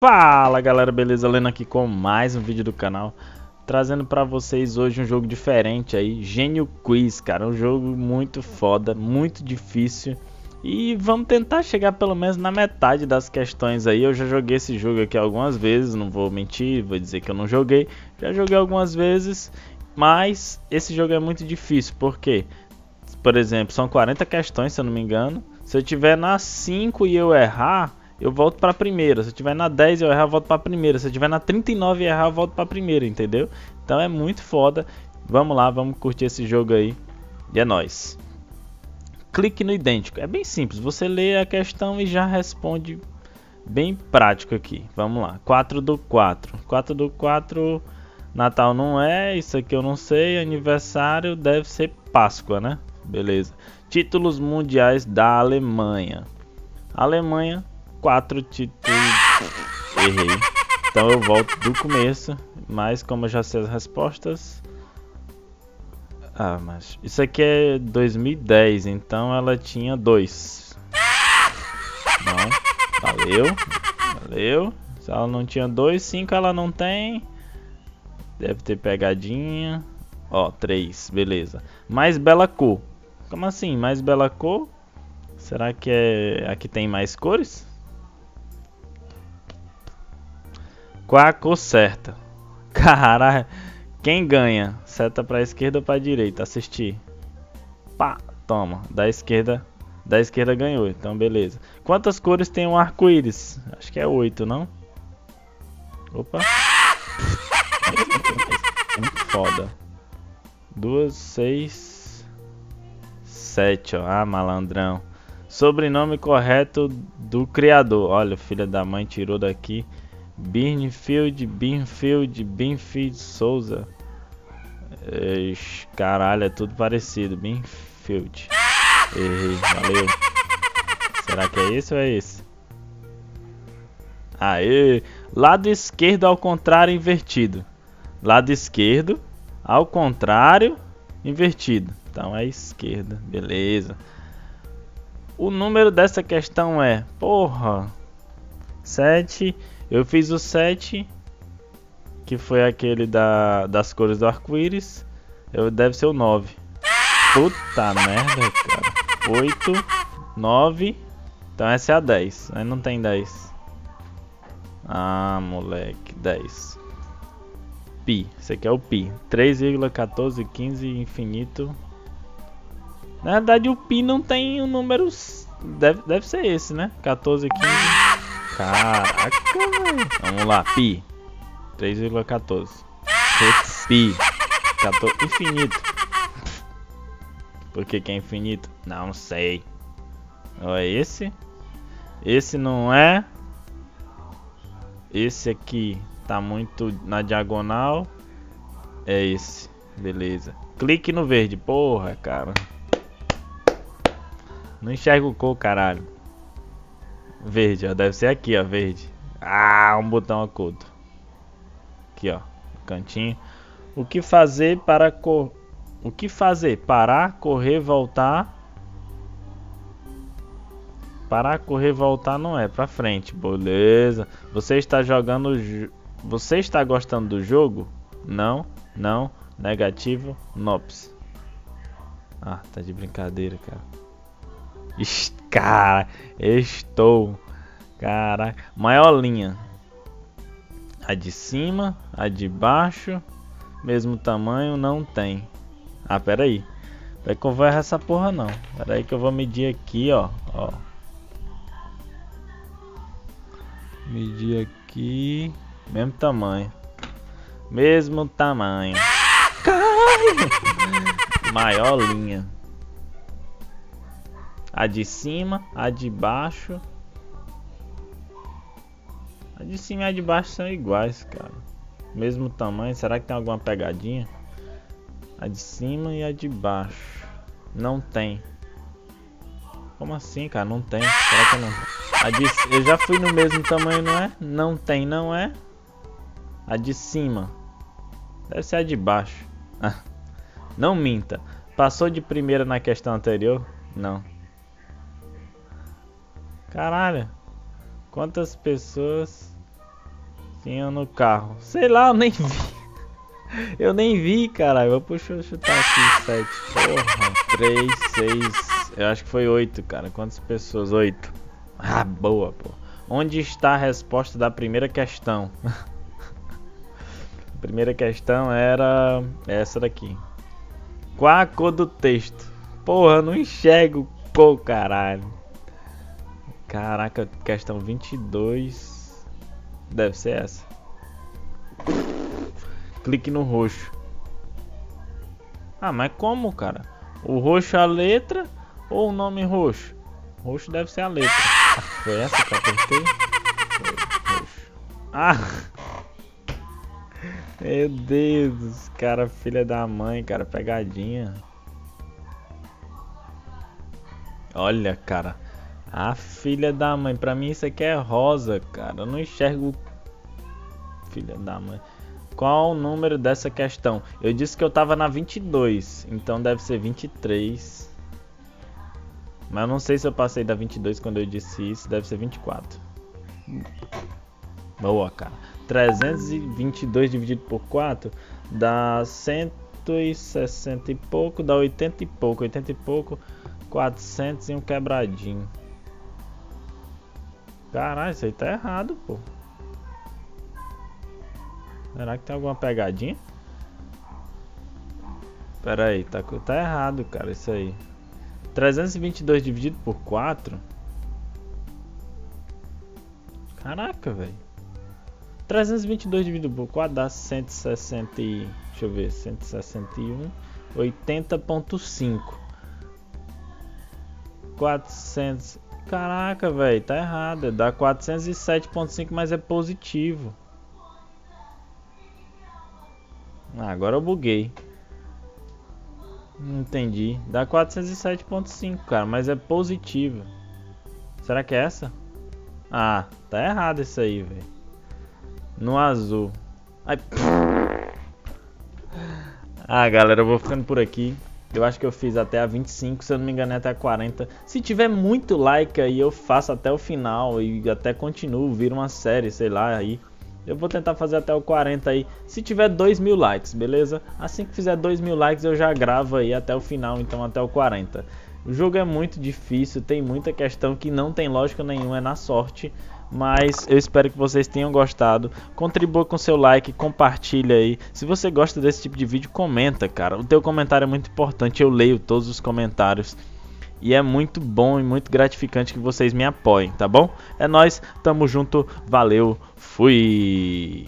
Fala galera, beleza? Lendo aqui com mais um vídeo do canal Trazendo pra vocês hoje um jogo diferente aí Gênio Quiz, cara. Um jogo muito foda, muito difícil. E vamos tentar chegar pelo menos na metade das questões aí. Eu já joguei esse jogo aqui algumas vezes, não vou mentir, vou dizer que eu não joguei. Já joguei algumas vezes Mas esse jogo é muito difícil, por quê? Por exemplo, são 40 questões se eu não me engano Se eu tiver nas 5 e eu errar eu volto para primeira. Se eu tiver na 10 e eu errar, eu volto para primeira. Se eu tiver na 39 e errar, eu volto para primeira, entendeu? Então é muito foda. Vamos lá, vamos curtir esse jogo aí. E é nóis. Clique no idêntico. É bem simples. Você lê a questão e já responde bem prático aqui. Vamos lá. 4 do 4. 4 do 4. Natal não é. Isso aqui eu não sei. Aniversário deve ser Páscoa, né? Beleza. Títulos mundiais da Alemanha. Alemanha quatro títulos. Errei. Então eu volto do começo. Mas como eu já sei as respostas. Ah, mas isso aqui é 2010, então ela tinha dois. Não, valeu, valeu. Se ela não tinha dois, cinco ela não tem. Deve ter pegadinha. Ó, três, beleza. Mais bela cor. Como assim? Mais bela cor? Será que é aqui tem mais cores? Qual a cor certa? Caralho. Quem ganha? Seta pra esquerda ou pra direita? Assistir. Pá, toma. Da esquerda. Da esquerda ganhou. Então, beleza. Quantas cores tem um arco-íris? Acho que é oito, não? Opa. Muito foda. Duas, seis, sete, ó. Ah, malandrão. Sobrenome correto do criador. Olha, filha da mãe tirou daqui. Birnfield, Birnfield, Binfield Souza. Caralho, é tudo parecido. Binfield. Errei, valeu. Será que é esse ou é esse? Aê! Lado esquerdo ao contrário invertido. Lado esquerdo ao contrário invertido. Então é esquerda, beleza. O número dessa questão é, porra, 7 eu fiz o 7, que foi aquele da, das cores do arco-íris. Deve ser o 9. Puta merda, cara. 8, 9. Então essa é a 10. Aí não tem 10. Ah, moleque. 10. Pi. Esse aqui é o pi. 3,1415 infinito. Na verdade o pi não tem um número... Deve, deve ser esse, né? 14, 15... Caraca. Vamos lá, pi. 3,14. Pi. 14. Infinito. Por que, que é infinito? Não sei. Ou é esse? Esse não é. Esse aqui tá muito na diagonal. É esse. Beleza. Clique no verde. Porra, cara. Não enxergo cor, caralho. Verde, ó. Deve ser aqui, ó. Verde. Ah, um botão oculto. Aqui, ó. Cantinho. O que fazer para cor... O que fazer? Parar, correr, voltar. Parar, correr, voltar não é. Pra frente. Beleza. Você está jogando... Você está gostando do jogo? Não. Não. Negativo. Nops. Ah, tá de brincadeira, cara. Cara, estou. Caraca, maior linha. A de cima, a de baixo, mesmo tamanho, não tem. Ah, pera aí. Eu vou errar essa porra não. Pera aí que eu vou medir aqui, ó. ó. Medir aqui. Mesmo tamanho. Mesmo tamanho. Caralho! Maior linha. A de cima, a de baixo. A de cima e a de baixo são iguais, cara. Mesmo tamanho. Será que tem alguma pegadinha? A de cima e a de baixo. Não tem. Como assim, cara? Não tem. Será que não? A de... Eu já fui no mesmo tamanho, não é? Não tem, não é? A de cima. Deve ser a de baixo. Não minta. Passou de primeira na questão anterior? Não. Caralho. Quantas pessoas tinham no carro? Sei lá, eu nem vi. Eu nem vi, caralho. Vou puxar, chutar aqui. 7. Porra. 3, 6. Eu acho que foi 8, cara. Quantas pessoas? 8. Ah, boa, pô. Onde está a resposta da primeira questão? primeira questão era essa daqui. Qual a cor do texto? Porra, não enxergo cor, caralho. Caraca, questão 22. Deve ser essa. Clique no roxo. Ah, mas como, cara? O roxo é a letra ou o nome roxo? Roxo deve ser a letra. Ah, foi essa que eu apertei? Ah! Meu Deus, cara, filha da mãe, cara, pegadinha. Olha, cara. A filha da mãe, pra mim isso aqui é rosa, cara. Eu não enxergo. Filha da mãe. Qual o número dessa questão? Eu disse que eu tava na 22, então deve ser 23. Mas eu não sei se eu passei da 22 quando eu disse isso, deve ser 24. Boa, cara. 322 dividido por 4 dá 160 e pouco, dá 80 e pouco, 80 e pouco, 400 e um quebradinho. Caralho, isso aí tá errado, pô. Será que tem alguma pegadinha? Pera aí, tá, tá errado, cara, isso aí. 322 dividido por 4? Caraca, velho. 322 dividido por 4 dá 160 deixa eu ver, 161 80.5 400 Caraca, velho, tá errado. Dá 407.5, mas é positivo. Ah, agora eu buguei. Não entendi. Dá 407.5, cara, mas é positivo. Será que é essa? Ah, tá errado isso aí, velho. No azul. Ai. Ah, galera, eu vou ficando por aqui. Eu acho que eu fiz até a 25, se eu não me engano é até a 40. Se tiver muito like aí, eu faço até o final e até continuo, vira uma série, sei lá, aí. Eu vou tentar fazer até o 40 aí, se tiver 2 mil likes, beleza? Assim que fizer 2 mil likes eu já gravo aí até o final, então até o 40. O jogo é muito difícil, tem muita questão que não tem lógica nenhuma, é na sorte. Mas eu espero que vocês tenham gostado. Contribua com seu like, compartilha aí. Se você gosta desse tipo de vídeo, comenta, cara. O teu comentário é muito importante. Eu leio todos os comentários. E é muito bom e muito gratificante que vocês me apoiem, tá bom? É nós, tamo junto, valeu, fui.